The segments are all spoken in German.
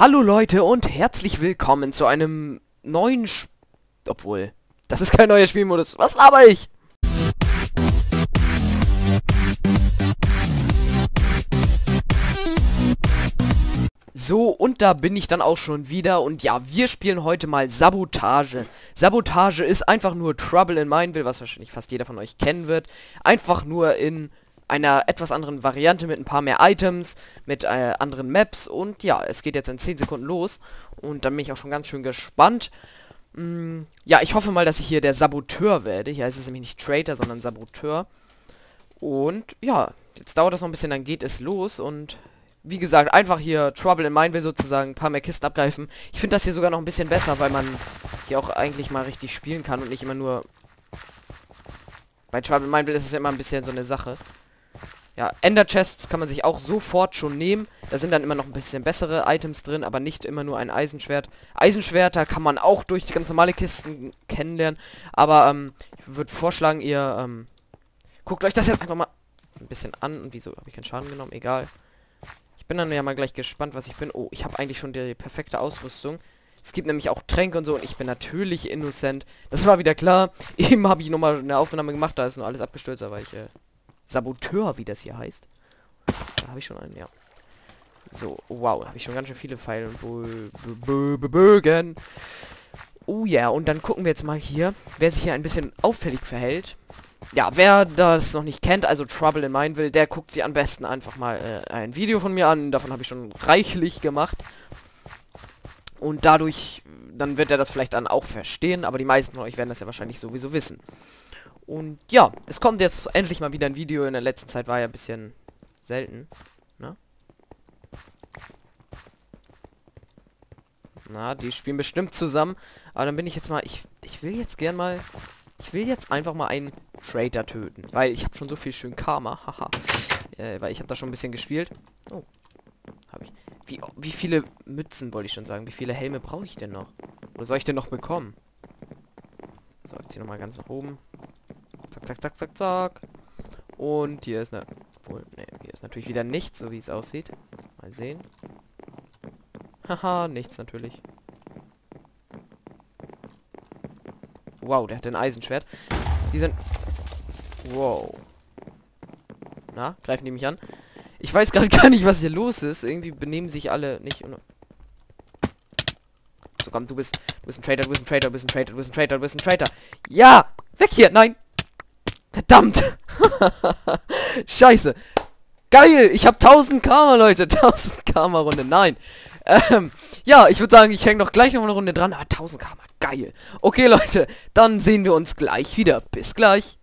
Hallo Leute und herzlich willkommen zu einem neuen Sp Obwohl, das ist kein neuer Spielmodus. Was laber ich? So, und da bin ich dann auch schon wieder. Und ja, wir spielen heute mal Sabotage. Sabotage ist einfach nur Trouble in Mineville, was wahrscheinlich fast jeder von euch kennen wird. Einfach nur in einer etwas anderen Variante mit ein paar mehr Items, mit äh, anderen Maps. Und ja, es geht jetzt in 10 Sekunden los. Und dann bin ich auch schon ganz schön gespannt. Mm, ja, ich hoffe mal, dass ich hier der Saboteur werde. Hier heißt es nämlich nicht Traitor, sondern Saboteur. Und ja, jetzt dauert das noch ein bisschen, dann geht es los. Und wie gesagt, einfach hier Trouble in Mineville sozusagen, ein paar mehr Kisten abgreifen. Ich finde das hier sogar noch ein bisschen besser, weil man hier auch eigentlich mal richtig spielen kann und nicht immer nur... Bei Trouble in Mineville ist es immer ein bisschen so eine Sache. Ja, Ender Chests kann man sich auch sofort schon nehmen. Da sind dann immer noch ein bisschen bessere Items drin, aber nicht immer nur ein Eisenschwert. Eisenschwerter kann man auch durch die ganz normale Kisten kennenlernen. Aber ähm, ich würde vorschlagen, ihr ähm, guckt euch das jetzt einfach mal ein bisschen an. Und wieso habe ich keinen Schaden genommen? Egal. Ich bin dann ja mal gleich gespannt, was ich bin. Oh, ich habe eigentlich schon die perfekte Ausrüstung. Es gibt nämlich auch Tränke und so und ich bin natürlich innocent. Das war wieder klar. Eben habe ich nochmal eine Aufnahme gemacht, da ist nur alles abgestürzt, aber ich äh, Saboteur, wie das hier heißt. Da habe ich schon einen, ja. So, wow, da habe ich schon ganz schön viele Pfeile und Bögen. Oh ja, yeah, und dann gucken wir jetzt mal hier, wer sich hier ein bisschen auffällig verhält. Ja, wer das noch nicht kennt, also Trouble in Mineville, der guckt sich am besten einfach mal äh, ein Video von mir an. Davon habe ich schon reichlich gemacht. Und dadurch, dann wird er das vielleicht dann auch verstehen, aber die meisten von euch werden das ja wahrscheinlich sowieso wissen. Und ja, es kommt jetzt endlich mal wieder ein Video. In der letzten Zeit war ja ein bisschen selten. Ne? Na, die spielen bestimmt zusammen. Aber dann bin ich jetzt mal... Ich, ich will jetzt gern mal... Ich will jetzt einfach mal einen Trader töten. Weil ich habe schon so viel schön Karma. Haha. äh, weil ich habe da schon ein bisschen gespielt. Oh. Habe ich. Wie, wie viele Mützen wollte ich schon sagen? Wie viele Helme brauche ich denn noch? Oder soll ich denn noch bekommen? So, jetzt hier nochmal ganz nach oben. Zack, zack, zack, zack. Und hier ist eine... Wohl, ne, hier ist natürlich wieder nichts, so wie es aussieht. Mal sehen. Haha, nichts natürlich. Wow, der hat ein Eisenschwert. Die sind... Wow. Na, greifen die mich an? Ich weiß gerade gar nicht, was hier los ist. Irgendwie benehmen sich alle nicht... So, komm, du bist... Du bist ein Trader, du bist ein Trader, du bist ein Trader, du bist ein Trader, du bist ein Trader. Ja! Weg hier! Nein! Verdammt! Scheiße! Geil! Ich habe 1000 Karma, Leute! 1000 Karma-Runde. Nein! Ähm, ja, ich würde sagen, ich hänge noch gleich noch eine Runde dran. Ah, 1000 Karma. Geil. Okay, Leute. Dann sehen wir uns gleich wieder. Bis gleich.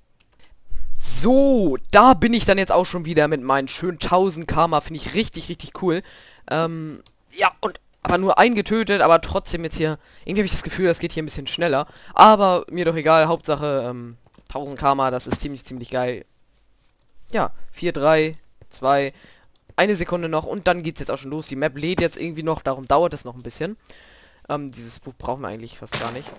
So, da bin ich dann jetzt auch schon wieder mit meinen schönen 1000 Karma. Finde ich richtig, richtig cool. Ähm, ja, und aber nur einen getötet, aber trotzdem jetzt hier... Irgendwie habe ich das Gefühl, das geht hier ein bisschen schneller. Aber mir doch egal. Hauptsache, ähm, 1000 Karma, das ist ziemlich, ziemlich geil. Ja, 4, 3, 2, eine Sekunde noch und dann geht es jetzt auch schon los. Die Map lädt jetzt irgendwie noch, darum dauert es noch ein bisschen. Ähm, dieses Buch brauchen wir eigentlich fast gar nicht.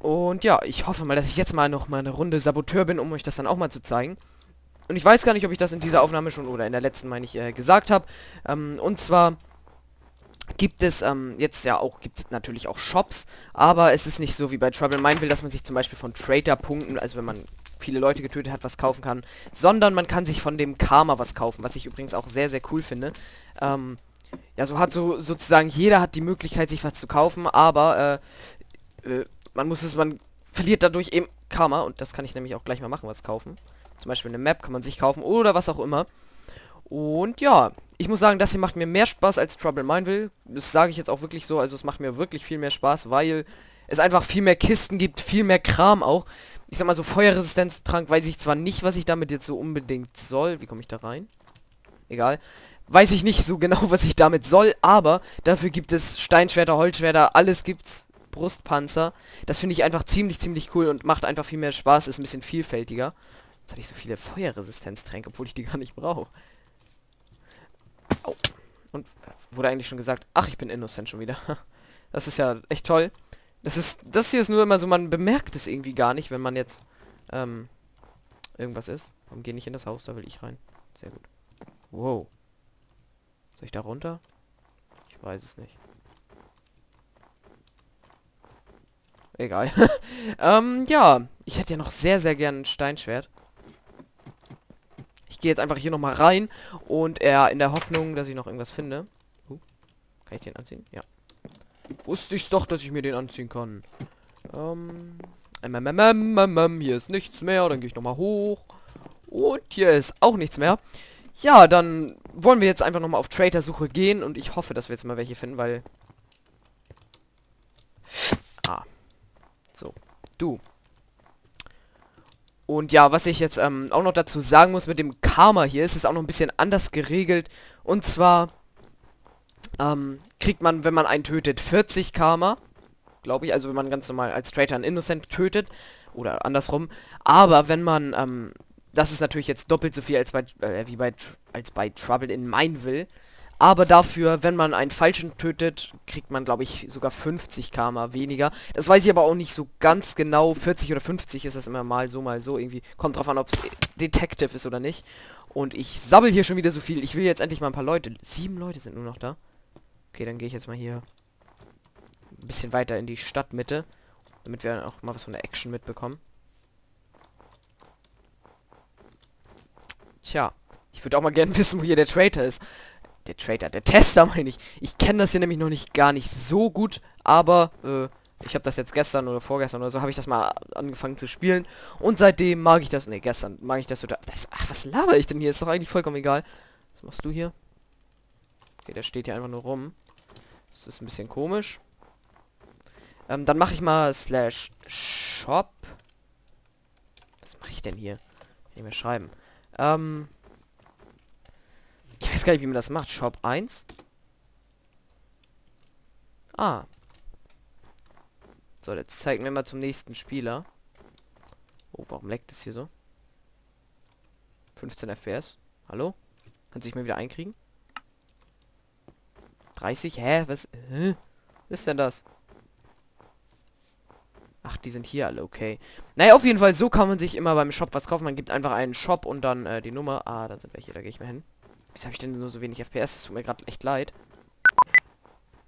Und ja, ich hoffe mal, dass ich jetzt mal noch mal eine Runde Saboteur bin, um euch das dann auch mal zu zeigen. Und ich weiß gar nicht, ob ich das in dieser Aufnahme schon oder in der letzten, meine ich, äh, gesagt habe. Ähm, und zwar gibt es ähm, jetzt ja auch, gibt es natürlich auch Shops, aber es ist nicht so wie bei Trouble Will, dass man sich zum Beispiel von Trader-Punkten, also wenn man viele Leute getötet hat, was kaufen kann, sondern man kann sich von dem Karma was kaufen, was ich übrigens auch sehr, sehr cool finde. Ähm, ja, so hat so sozusagen jeder hat die Möglichkeit, sich was zu kaufen, aber äh, äh, man muss es, man verliert dadurch eben Karma und das kann ich nämlich auch gleich mal machen, was kaufen. Zum Beispiel eine Map kann man sich kaufen oder was auch immer. Und ja, ich muss sagen, das hier macht mir mehr Spaß als Trouble Mineville. Das sage ich jetzt auch wirklich so. Also es macht mir wirklich viel mehr Spaß, weil es einfach viel mehr Kisten gibt, viel mehr Kram auch. Ich sag mal so Feuerresistenztrank, weiß ich zwar nicht, was ich damit jetzt so unbedingt soll. Wie komme ich da rein? Egal. Weiß ich nicht so genau, was ich damit soll, aber dafür gibt es Steinschwerter, Holzschwerter, alles gibt's. Brustpanzer. Das finde ich einfach ziemlich, ziemlich cool und macht einfach viel mehr Spaß, ist ein bisschen vielfältiger. Jetzt habe ich so viele Feuerresistenztränke, obwohl ich die gar nicht brauche. Oh. Und wurde eigentlich schon gesagt, ach, ich bin innocent schon wieder. Das ist ja echt toll. Das ist, das hier ist nur immer so, man bemerkt es irgendwie gar nicht, wenn man jetzt, ähm, irgendwas ist. Warum gehe nicht in das Haus? Da will ich rein. Sehr gut. Wow. Soll ich da runter? Ich weiß es nicht. Egal. ähm, ja. Ich hätte ja noch sehr, sehr gern ein Steinschwert. Ich gehe jetzt einfach hier nochmal rein und er in der Hoffnung, dass ich noch irgendwas finde. Uh, kann ich den anziehen? Ja. Wusste ich's doch, dass ich mir den anziehen kann. Ähm, MMMMMM, hier ist nichts mehr. Dann gehe ich nochmal hoch. Und hier ist auch nichts mehr. Ja, dann wollen wir jetzt einfach nochmal auf Trader-Suche gehen. Und ich hoffe, dass wir jetzt mal welche finden, weil... Ah. So. Du. Und ja, was ich jetzt ähm, auch noch dazu sagen muss mit dem Karma hier, ist es auch noch ein bisschen anders geregelt. Und zwar ähm, kriegt man, wenn man einen tötet, 40 Karma glaube ich. Also wenn man ganz normal als Traitor einen Innocent tötet. Oder andersrum. Aber wenn man, ähm, das ist natürlich jetzt doppelt so viel als bei, äh, wie bei, als bei Trouble in Mineville. Aber dafür, wenn man einen Falschen tötet, kriegt man, glaube ich, sogar 50 Karma weniger. Das weiß ich aber auch nicht so ganz genau. 40 oder 50 ist das immer mal so, mal so. Irgendwie kommt drauf an, ob es Detective ist oder nicht. Und ich sabbel hier schon wieder so viel. Ich will jetzt endlich mal ein paar Leute. Sieben Leute sind nur noch da. Okay, dann gehe ich jetzt mal hier ein bisschen weiter in die Stadtmitte, damit wir auch mal was von der Action mitbekommen. Tja, ich würde auch mal gerne wissen, wo hier der Traitor ist. Der Traitor, der Tester meine ich. Ich kenne das hier nämlich noch nicht gar nicht so gut, aber äh, ich habe das jetzt gestern oder vorgestern oder so, habe ich das mal angefangen zu spielen. Und seitdem mag ich das, ne, gestern mag ich das so. Das, ach, was laber ich denn hier? Ist doch eigentlich vollkommen egal. Was machst du hier? Okay, der steht hier einfach nur rum. Das ist ein bisschen komisch. Ähm, dann mache ich mal slash shop. Was mache ich denn hier? Ich mir schreiben. Ähm, ich weiß gar nicht, wie man das macht. Shop 1. Ah. So, jetzt zeigen wir mal zum nächsten Spieler. Oh, warum leckt es hier so? 15 FPS. Hallo? Kann sich mal wieder einkriegen? 30? Hä? Was? Hä? Was ist denn das? Ach, die sind hier alle, okay. Naja, auf jeden Fall, so kann man sich immer beim Shop was kaufen. Man gibt einfach einen Shop und dann äh, die Nummer. Ah, da sind welche, da gehe ich mal hin. Wieso habe ich denn nur so wenig FPS? Das tut mir gerade echt leid.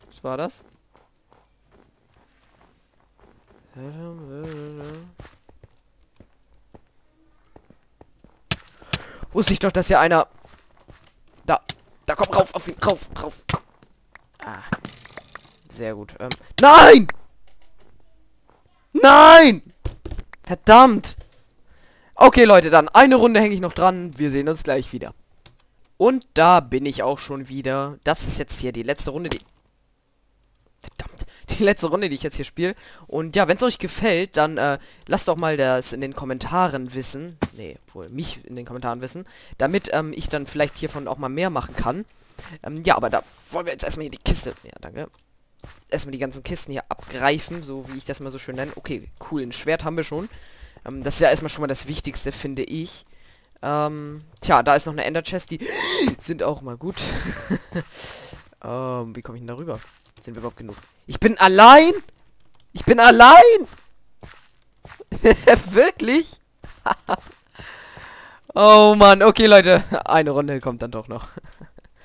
Was war das? Wusste ich doch, dass hier einer... Da. Da, komm, rauf, auf ihn, rauf, rauf. Ah. Sehr gut. Ähm. Nein! Nein! Verdammt! Okay, Leute, dann eine Runde hänge ich noch dran. Wir sehen uns gleich wieder. Und da bin ich auch schon wieder. Das ist jetzt hier die letzte Runde, die... Verdammt. Die letzte Runde, die ich jetzt hier spiele. Und ja, wenn es euch gefällt, dann äh, lasst doch mal das in den Kommentaren wissen. Nee, wohl mich in den Kommentaren wissen. Damit ähm, ich dann vielleicht hiervon auch mal mehr machen kann. Ähm, ja, aber da wollen wir jetzt erstmal hier die Kiste... Ja, danke erstmal die ganzen Kisten hier abgreifen, so wie ich das mal so schön nenne. Okay, cool, ein Schwert haben wir schon. Ähm, das ist ja erstmal schon mal das Wichtigste, finde ich. Ähm, tja, da ist noch eine Ender Chest, die sind auch mal gut. ähm, wie komme ich denn darüber? Sind wir überhaupt genug? Ich bin allein? Ich bin allein? Wirklich? oh Mann, okay Leute, eine Runde kommt dann doch noch.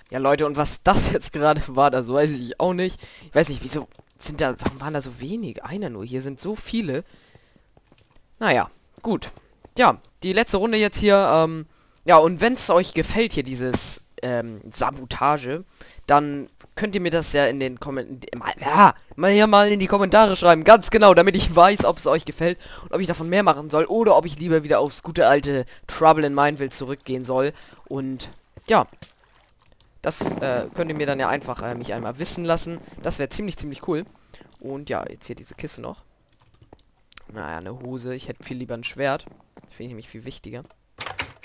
Ja, Leute, und was das jetzt gerade war, das weiß ich auch nicht. Ich weiß nicht, wieso sind da, warum waren da so wenig? Einer nur, hier sind so viele. Naja, gut. Ja, die letzte Runde jetzt hier, ähm, ja, und wenn es euch gefällt hier, dieses, ähm, Sabotage, dann könnt ihr mir das ja in den Kommentaren, ja, mal hier mal in die Kommentare schreiben, ganz genau, damit ich weiß, ob es euch gefällt und ob ich davon mehr machen soll oder ob ich lieber wieder aufs gute alte Trouble in Mineville zurückgehen soll. Und, ja, das äh, könnt ihr mir dann ja einfach äh, mich einmal wissen lassen. Das wäre ziemlich, ziemlich cool. Und ja, jetzt hier diese Kiste noch. Naja, eine Hose. Ich hätte viel lieber ein Schwert. Finde ich nämlich viel wichtiger.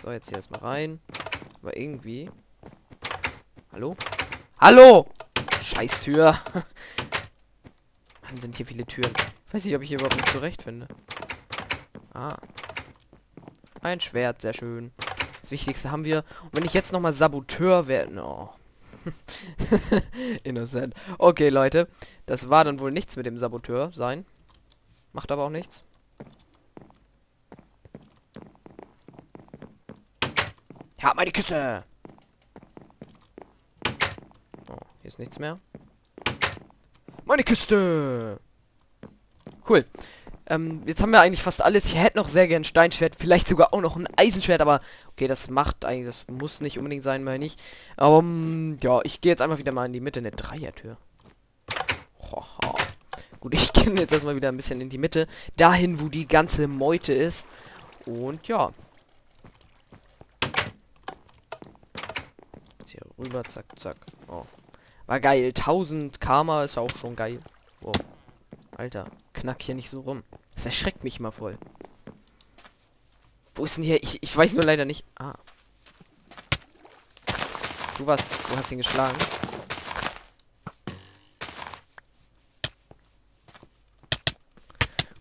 So, jetzt hier erstmal rein. Aber irgendwie... Hallo? Hallo! Scheiß Tür. Mann, sind hier viele Türen. Ich weiß nicht, ob ich hier überhaupt nicht zurechtfinde. Ah. Ein Schwert, sehr schön. Das Wichtigste haben wir. Und wenn ich jetzt nochmal Saboteur werde... No. Innocent. Okay, Leute. Das war dann wohl nichts mit dem Saboteur sein. Macht aber auch nichts. Ja, meine Küsse! Oh, hier ist nichts mehr. Meine Kiste. Cool. Ähm, jetzt haben wir eigentlich fast alles. Ich hätte noch sehr gern Steinschwert, vielleicht sogar auch noch ein Eisenschwert, aber okay, das macht eigentlich, das muss nicht unbedingt sein, meine ich. Aber um, ja, ich gehe jetzt einfach wieder mal in die Mitte, eine Dreiertür. Gut, ich gehe jetzt erstmal wieder ein bisschen in die Mitte, dahin, wo die ganze Meute ist. Und ja. Jetzt hier rüber, zack, zack. Oh. War geil. 1000 Karma ist auch schon geil. Wow. Alter, knack hier nicht so rum. Das erschreckt mich mal voll. Wo ist denn hier? Ich, ich weiß nur leider nicht. Ah. Du warst, du hast ihn geschlagen.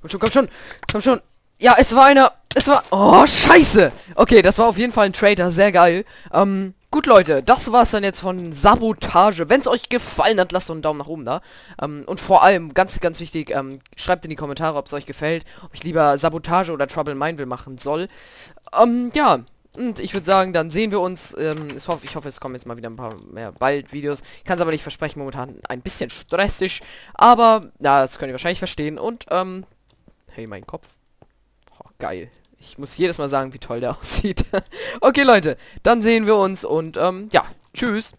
Komm schon, komm schon, komm schon. Ja, es war einer. Es war... Oh, scheiße. Okay, das war auf jeden Fall ein Trader. Sehr geil. Ähm, gut, Leute. Das war's dann jetzt von Sabotage. Wenn es euch gefallen hat, lasst doch einen Daumen nach oben da. Ähm, und vor allem, ganz, ganz wichtig, ähm, schreibt in die Kommentare, ob es euch gefällt. Ob ich lieber Sabotage oder Trouble Mineville machen soll. Ähm, ja. Und ich würde sagen, dann sehen wir uns. Ähm, ich, hoffe, ich hoffe, es kommen jetzt mal wieder ein paar mehr bald Videos. Ich kann es aber nicht versprechen, momentan ein bisschen stressig. Aber, ja, das könnt ihr wahrscheinlich verstehen. Und, ähm, hey, mein Kopf. Oh, geil. Ich muss jedes Mal sagen, wie toll der aussieht. okay, Leute, dann sehen wir uns und ähm, ja, tschüss.